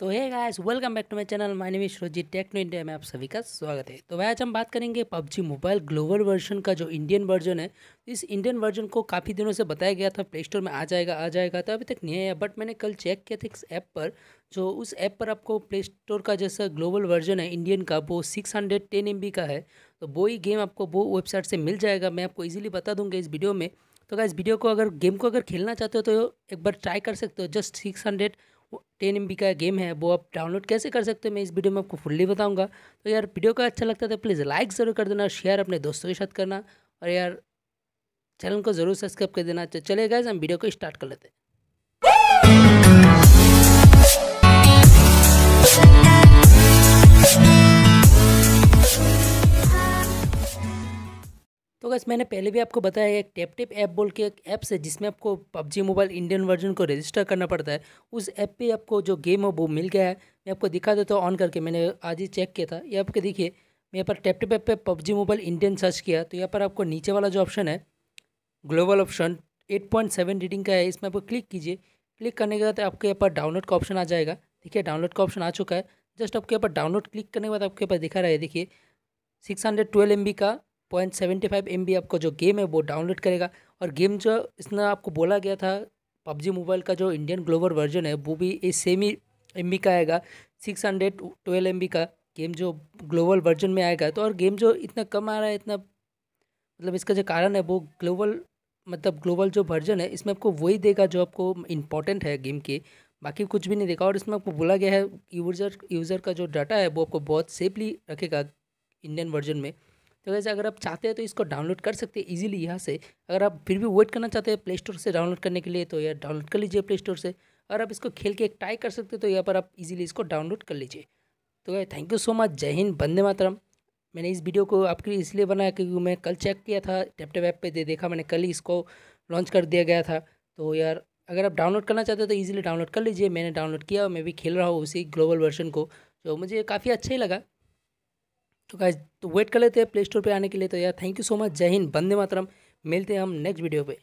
तो है guys welcome back to my channel my name Rojit techno India में आप सभी का स्वागत है। तो भाई आज हम बात करेंगे पबजी मोबाइल ग्लोबल वर्जन का जो इंडियन वर्जन है। इस इंडियन वर्जन को काफ़ी दिनों से बताया गया था प्ले स्टोर में आ जाएगा आ जाएगा तो अभी तक नहीं आया बट मैंने कल चेक किया था इस ऐप पर। जो उस ऐप पर आपको प्ले स्टोर का जैसा ग्लोबल वर्जन है इंडियन का, वो six hundred ten M B का है। तो वो ही गेम आपको वो वेबसाइट से मिल जाएगा। मैं आपको ईजिली बता दूँगा इस वीडियो में। तो इस वीडियो को अगर गेम को अगर खेलना चाहते हो तो एक बार ट्राई कर सकते हो। Just six hundred ten M का गेम है, वो आप डाउनलोड कैसे कर सकते हो? मैं इस वीडियो में आपको फुल्ली बताऊँगा। तो यार, वीडियो का अच्छा लगता है तो प्लीज़ लाइक ज़रूर कर देना शेयर अपने दोस्तों के साथ करना। और यार चैनल को ज़रूर सब्सक्राइब कर देना। तो चले गए हम वीडियो को स्टार्ट कर लेते हैं। तो बस मैंने पहले भी आपको बताया, एक टैप टेप ऐप बोल के एक ऐप्स है, जिसमें आपको पबजी मोबाइल इंडियन वर्जन को रजिस्टर करना पड़ता है। उस ऐप पे आपको जो गेम है, वो मिल गया है। मैं आपको दिखा देता हूँ ऑन करके। मैंने आज ही चेक किया था। ये आपके देखिए, मैं यहाँ पर टैप टेप ऐप पे पबजी मोबाइल इंडियन सर्च किया। तो यहाँ पर आपको नीचे वाला जो ऑप्शन है global option eight point seven rating का है। इसमें आपको क्लिक कीजिए। क्लिक करने के बाद आपके यहाँ पर डाउनलोड का ऑप्शन आ जाएगा। देखिए डाउनलोड का ऑप्शन आ चुका है। जस्ट आपके यहाँ पर डाउनलोड क्लिक करने के बाद आपके पास दिखा रहा है। देखिए six hundred twelve M B का point seventy five M B आपको जो गेम है वो डाउनलोड करेगा। और गेम जो इसमें आपको बोला गया था, पबजी मोबाइल का जो इंडियन ग्लोबल वर्जन है, वो भी इस सेम ही एम बी का आएगा। Six hundred twelve M B का गेम जो ग्लोबल वर्जन में आएगा। तो और गेम जो इतना कम आ रहा है, इतना मतलब इसका जो कारण है वो ग्लोबल मतलब ग्लोबल जो वर्जन है, इसमें आपको वही देगा जो आपको इंपॉर्टेंट है गेम के। बाकी कुछ भी नहीं देखा और इसमें आपको बोला गया है यूज़र यूज़र का जो डाटा है वो आपको बहुत सेफली रखेगा इंडियन वर्जन में। तो वैसे अगर आप चाहते हैं तो इसको डाउनलोड कर सकते हैं इजीली यहाँ से। अगर आप फिर भी वेट करना चाहते हैं प्ले स्टोर से डाउनलोड करने के लिए तो यार डाउनलोड कर लीजिए प्ले स्टोर से। अगर आप इसको खेल के एक ट्राई कर सकते हैं तो यहाँ पर आप इजीली इसको डाउनलोड कर लीजिए। तो थैंक यू सो मच जय हिंद बंदे मातरम। मैंने इस वीडियो को आपके लिए इसलिए बनाया क्योंकि मैं कल चेक किया था टैपटेप ऐप पे दे देखा, मैंने कल ही इसको लॉन्च कर दिया गया था। तो यार, अगर आप डाउनलोड करना चाहते हो तो ईजिली डाउनलोड कर लीजिए। मैंने डाउनलोड किया और मैं भी खेल रहा हूँ उसी ग्लोबल वर्जन को, जो मुझे काफ़ी अच्छा ही लगा। तो गाइज़ तो वेट कर लेते हैं प्ले स्टोर पर आने के लिए। तो यार थैंक यू सो मच जय हिंद बंदे मातरम। मिलते हैं हम नेक्स्ट वीडियो पे।